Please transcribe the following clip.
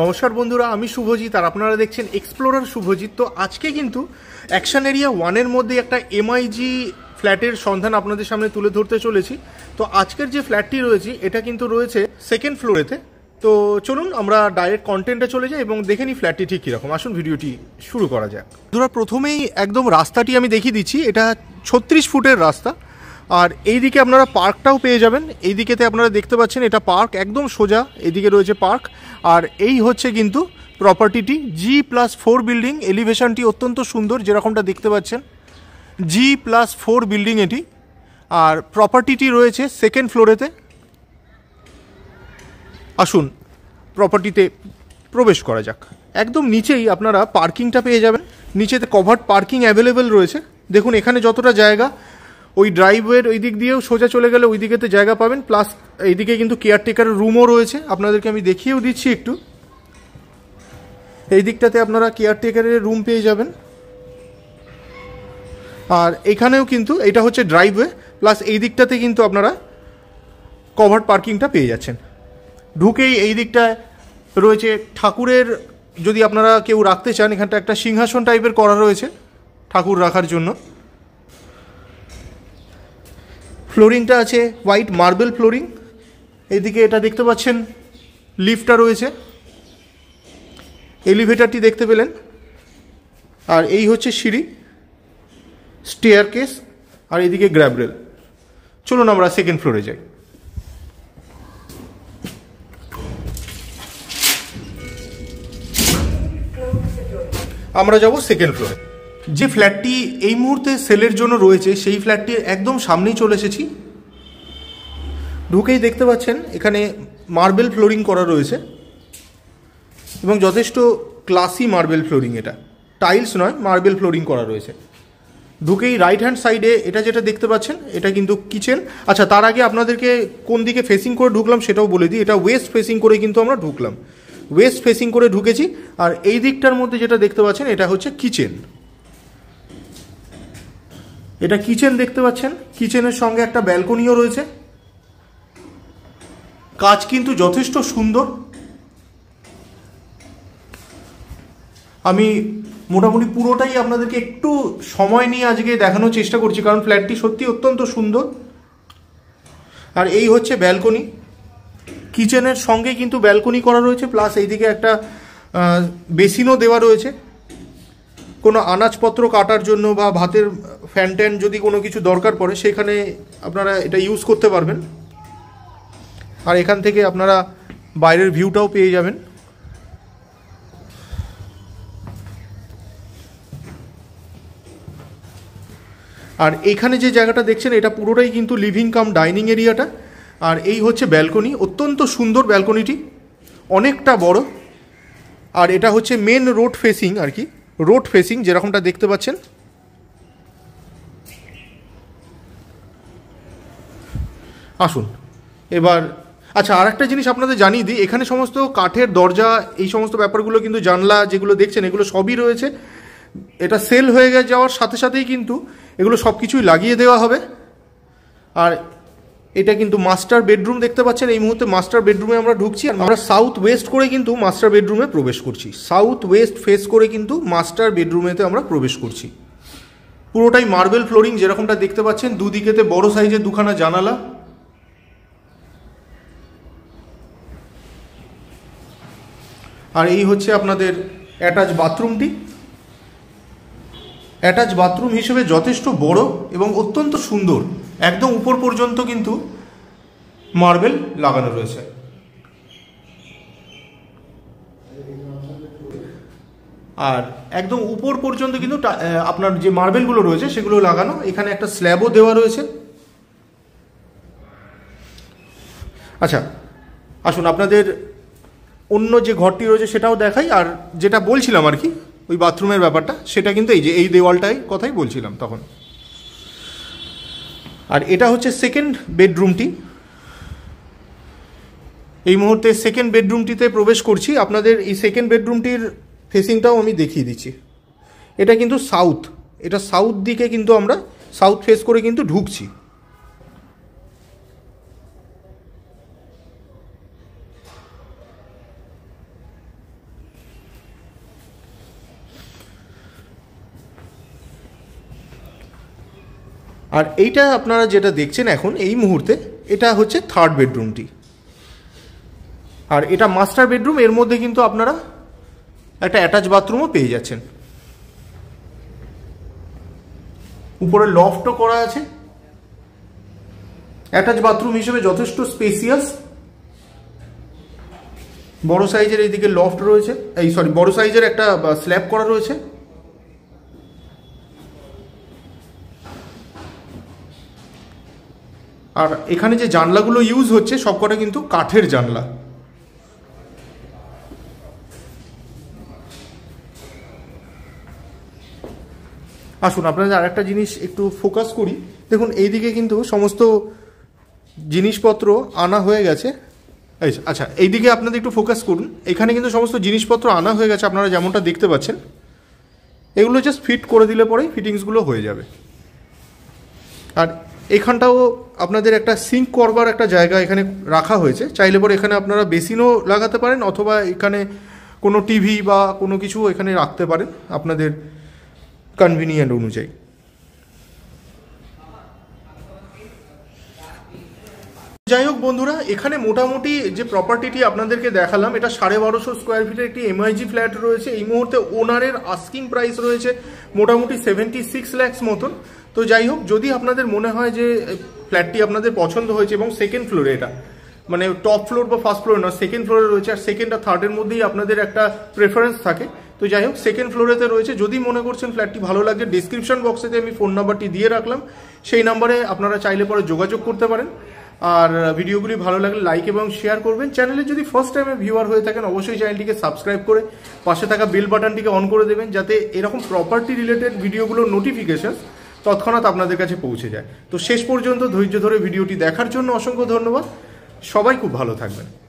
নমস্কার বন্ধুরা, আমি শুভজিৎ আর আপনারা দেখছেন এক্সপ্লোরার শুভজিৎ। তো আজকে কিন্তু অ্যাকশন এরিয়া ওয়ানের মধ্যে একটা এমআইজি ফ্ল্যাটের সন্ধান আপনাদের সামনে তুলে ধরতে চলেছি। তো আজকের যে ফ্ল্যাটটি রয়েছে, এটা কিন্তু রয়েছে সেকেন্ড ফ্লোরেতে তো চলুন, আমরা ডাইরেক্ট কন্টেন্টে চলে যাই এবং দেখে নিই ফ্ল্যাটটি ঠিক কীরকম। আসুন, ভিডিওটি শুরু করা যাক। ধরা প্রথমেই একদম রাস্তাটি আমি দেখিয়ে দিচ্ছি। এটা ছত্রিশ ফুটের রাস্তা। আর এইদিকে আপনারা পার্কটাও পেয়ে যাবেন। এই দিকেতে আপনারা দেখতে পাচ্ছেন এটা পার্ক, একদম সোজা এদিকে রয়েছে পার্ক। আর এই হচ্ছে কিন্তু প্রপার্টিটি জি প্লাস ফোর বিল্ডিং এলিভেশনটি অত্যন্ত সুন্দর, যেরকমটা দেখতে পাচ্ছেন। জি প্লাস ফোর বিল্ডিং এটি। আর প্রপার্টিটি রয়েছে সেকেন্ড ফ্লোরেতে আসুন প্রপার্টিতে প্রবেশ করা যাক। একদম নিচেই আপনারা পার্কিংটা পেয়ে যাবেন। নিচেতে কভার্ড পার্কিং অ্যাভেলেবেল রয়েছে। দেখুন, এখানে যতটা জায়গা ওই ড্রাইভওয়ের ওই দিক দিয়েও সোজা চলে গেলে ওই দিকেতে জায়গা পাবেন, প্লাস এইদিকে কিন্তু কেয়ারটেকারের রুমও রয়েছে। আপনাদেরকে আমি দেখিয়েও দিচ্ছি একটু। এই দিকটাতে আপনারা কেয়ারটেকারের রুম পেয়ে যাবেন। আর এখানেও কিন্তু এটা হচ্ছে ড্রাইভওয়ে প্লাস এই দিকটাতে কিন্তু আপনারা কভার পার্কিংটা পেয়ে যাচ্ছেন। ঢুকেই এই দিকটায় রয়েছে ঠাকুরের, যদি আপনারা কেউ রাখতে চান, এখানটা একটা সিংহাসন টাইপের করা রয়েছে ঠাকুর রাখার জন্য। ফ্লোরিংটা আছে হোয়াইট মার্বেল ফ্লোরিং এদিকে এটা দেখতে পাচ্ছেন লিফটটা রয়েছে। এলিভেটারটি দেখতে পেলেন। আর এই হচ্ছে সিঁড়ি স্টেয়ার কেস আর এদিকে গ্র্যাবরেল চলুন আমরা সেকেন্ড ফ্লোরে যাই। আমরা যাব সেকেন্ড ফ্লোরে যে ফ্ল্যাটটি এই মুহূর্তে সেলের জন্য রয়েছে, সেই ফ্ল্যাটটির একদম সামনেই চলে এসেছি। ঢুকেই দেখতে পাচ্ছেন, এখানে মার্বেল ফ্লোরিং করা রয়েছে এবং যথেষ্ট ক্লাসি মার্বেল ফ্লোরিং এটা। টাইলস নয় মার্বেল ফ্লোরিং করা রয়েছে। ঢুকেই রাইট হ্যান্ড সাইডে এটা যেটা দেখতে পাচ্ছেন, এটা কিন্তু কিচেন আচ্ছা তার আগে আপনাদেরকে কোন দিকে ফেসিং করে ঢুকলাম সেটাও বলে দিই। এটা ওয়েস্ট ফেসিং করে কিন্তু আমরা ঢুকলাম। ওয়েস্ট ফেসিং করে ঢুকেছি, আর এই দিকটার মধ্যে যেটা দেখতে পাচ্ছেন, এটা হচ্ছে কিচেন এটা কিচেন দেখতে পাচ্ছেন? কিচেনের সঙ্গে একটা ব্যালকনিও রয়েছে। কাজ কিন্তু যথেষ্ট সুন্দর। আমি মোটামুটি পুরোটাই আপনাদেরকে একটু সময় নিয়ে আজকে দেখানোর চেষ্টা করছি, কারণ ফ্ল্যাটটি সত্যি অত্যন্ত সুন্দর। আর এই হচ্ছে ব্যালকনি। কিচেনের সঙ্গে কিন্তু ব্যালকনি করা রয়েছে, প্লাস এইদিকে একটা বেসিনও দেওয়া রয়েছে। কোনো আনাজপত্র কাটার জন্য বা ভাতের ফ্যান ট্যান যদি কোনো কিছু দরকার পড়ে, সেখানে আপনারা এটা ইউজ করতে পারবেন। আর এখান থেকে আপনারা বাইরের ভিউটাও পেয়ে যাবেন। আর এখানে যে জায়গাটা দেখছেন, এটা পুরোটাই কিন্তু লিভিং কাম ডাইনিং এরিয়াটা আর এই হচ্ছে ব্যালকনি অত্যন্ত সুন্দর ব্যালকনিটি অনেকটা বড়। আর এটা হচ্ছে মেন রোড ফেসিং আর কি। রোড ফেসিং যেরকমটা দেখতে পাচ্ছেন। আসুন। এবার আচ্ছা আর একটা জিনিস আপনাদের জানিয়ে দিই। এখানে সমস্ত কাঠের দরজা, এই সমস্ত ব্যাপারগুলো কিন্তু জানলা যেগুলো দেখছেন, এগুলো সবই রয়েছে। এটা সেল হয়ে যাওয়ার সাথে সাথেই কিন্তু এগুলো সব কিছুই লাগিয়ে দেওয়া হবে। আর এটা কিন্তু মাস্টার বেডরুম দেখতে পাচ্ছেন, এই মুহূর্তে মাস্টার বেডরুমে আমরা ঢুকছি আর আমরা সাউথ ওয়েস্ট করে কিন্তু মাস্টার বেডরুমে প্রবেশ করছি। সাউথ ওয়েস্ট ফেস করে কিন্তু মাস্টার বেডরুমেতে আমরা প্রবেশ করছি। পুরোটাই মার্বেল ফ্লোরিং যেরকমটা দেখতে পাচ্ছেন, দুদিকেতে বড় সাইজের দুখানা জানালা। আর এই হচ্ছে আপনাদের অ্যাটাচ বাথরুমটি অ্যাটাচ বাথরুম হিসেবে যথেষ্ট বড় এবং অত্যন্ত সুন্দর। একদম উপর পর্যন্ত কিন্তু মার্বেল লাগানো রয়েছে। আর একদম উপর পর্যন্ত কিন্তু আপনার যে মার্বেলগুলো রয়েছে সেগুলো লাগানো। এখানে একটা স্ল্যাবও দেওয়া রয়েছে। আচ্ছা আসুন আপনাদের অন্য যে ঘরটি রয়েছে সেটাও দেখাই। আর যেটা বলছিলাম আর কি ওই বাথরুমের ব্যাপারটা, সেটা কিন্তু এই যে, এই দেওয়ালটাই কথাই বলছিলাম তখন। আর এটা হচ্ছে সেকেন্ড বেডরুমটি এই মুহূর্তে সেকেন্ড বেডরুমটিতে প্রবেশ করছি। আপনাদের এই সেকেন্ড বেডরুমটির ফেসিংটাও আমি দেখিয়ে দিচ্ছি। এটা কিন্তু সাউথ এটা সাউথ দিকে কিন্তু আমরা সাউথ ফেস করে কিন্তু ঢুকছি। আর এইটা আপনারা যেটা দেখছেন এখন, এই মুহূর্তে, এটা হচ্ছে থার্ড বেডরুমটি আর এটা মাস্টার বেডরুম এর মধ্যে কিন্তু আপনারা একটা অ্যাটাচ বাথরুমও পেয়ে যাচ্ছেন। উপরে লফটও করা আছে। অ্যাটাচ বাথরুম হিসেবে যথেষ্ট স্পেসিয়াস বড় সাইজের এইদিকে লফট রয়েছে। এই সরি বড় সাইজের একটা স্ল্যাব করা রয়েছে। আর এখানে যে জানলাগুলো ইউজ হচ্ছে, সবকটা কিন্তু কাঠের জানলা। আসুন, আপনাদের আর একটা জিনিস একটু ফোকাস করি। দেখুন, এইদিকে কিন্তু সমস্ত জিনিসপত্র আনা হয়ে গেছে। এই আচ্ছা এইদিকে আপনাদের একটু ফোকাস করুন। এখানে কিন্তু সমস্ত জিনিসপত্র আনা হয়ে গেছে, আপনারা যেমনটা দেখতে পাচ্ছেন। এগুলো জাস্ট ফিট করে দিলে পরেই ফিটিংসগুলো হয়ে যাবে। আর এখানটাও আপনাদের একটা সিঙ্ক করবার একটা জায়গা এখানে রাখা হয়েছে। চাইলে পরে এখানে আপনারা বেসিনও লাগাতে পারেন, অথবা এখানে কোনো টিভি বা কোনো কিছু এখানে রাখতে পারেন আপনাদের কনভিনিয়েন্ট অনুযায়ী। যাই হোক বন্ধুরা, এখানে মোটামুটি যে প্রপার্টিটি আপনাদেরকে দেখালাম, এটা সাড়ে বারোশো স্কোয়ার ফিটের একটি এমআইজি ফ্ল্যাট রয়েছে। এই মুহূর্তে ওনারের আস্কিং প্রাইস রয়েছে মোটামুটি সেভেন্টি সিক্স ল্যাক্স মতন। তো যাই হোক, যদি আপনাদের মনে হয় যে ফ্ল্যাটটি আপনাদের পছন্দ হয়েছে এবং সেকেন্ড ফ্লোরে এটা মানে টপ ফ্লোর বা ফার্স্ট ফ্লোর না সেকেন্ড ফ্লোরে রয়েছে আর সেকেন্ড আর থার্ডের মধ্যেই আপনাদের একটা প্রেফারেন্স থাকে। তো যাই হোক সেকেন্ড ফ্লোরেতে রয়েছে, যদি মনে করছেন ফ্ল্যাটটি ভালো লাগে ডিসক্রিপশন বক্সেতে আমি ফোন নাম্বারটি দিয়ে রাখলাম। সেই নাম্বারে আপনারা চাইলে পরে যোগাযোগ করতে পারেন। আর ভিডিওগুলি ভালো লাগলে লাইক এবং শেয়ার করবেন। চ্যানেলে যদি ফার্স্ট টাইমে ভিউয়ার হয়ে থাকেন, অবশ্যই চ্যানেলটিকে সাবস্ক্রাইব করে পাশে থাকা বেল বাটনটিকে অন করে দেবেন, যাতে এরকম প্রপার্টি রিলেটেড ভিডিওগুলোর নোটিফিকেশন তৎক্ষণাৎ আপনাদের কাছে পৌঁছে যায়। তো শেষ পর্যন্ত ধৈর্য ধরে ভিডিওটি দেখার জন্য অসংখ্য ধন্যবাদ। সবাই খুব ভালো থাকবেন।